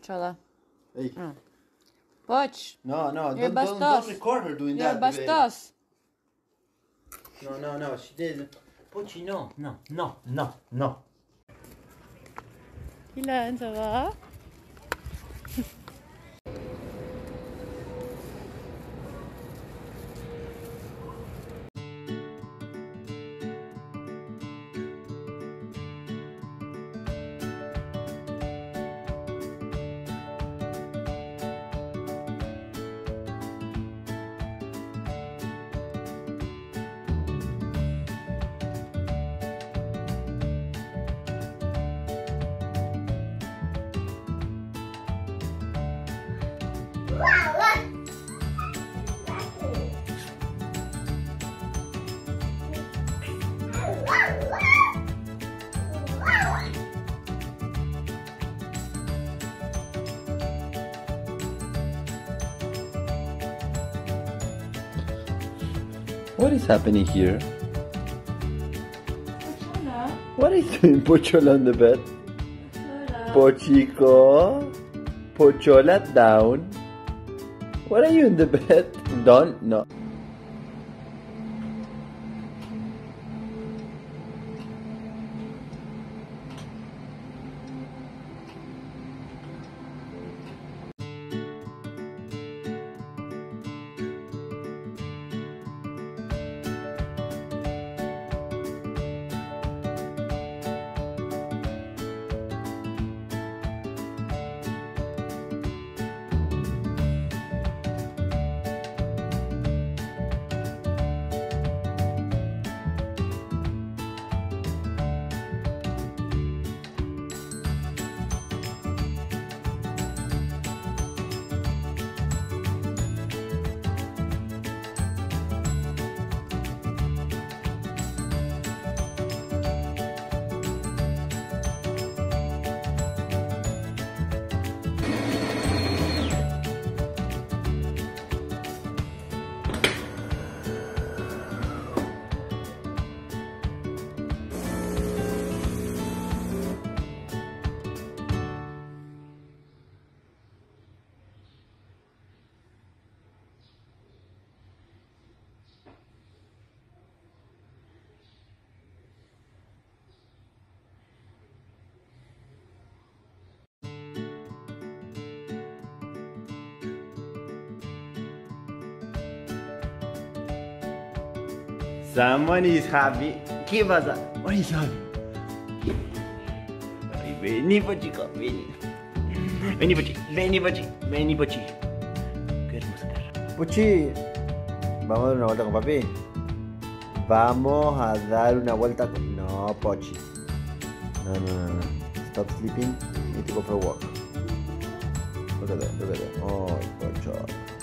Hey. Mm. Poch. No, no, You're don't, don't, don't record her doing You're that. bastos. No, no, no, she didn't. Pochi, no, no, no, no, no. Ilan, ça va? What is happening here? What is doing Pochola on the bed? Pochico? Pochola down? What are you in the bed? Don't? No. Someone is happy. Give us a. What is happy? Ay, Vení, Pochico, vení. Vení, Pochi, vení, Pochi, vení, Pochi. Qué hermosa cara. Pochi, vamos a dar una vuelta con papi. Vamos a dar una vuelta con. No, Pochi. No, no, no. Stop sleeping. Need to go for a walk. Look at that, look at that. Oh, Pocho.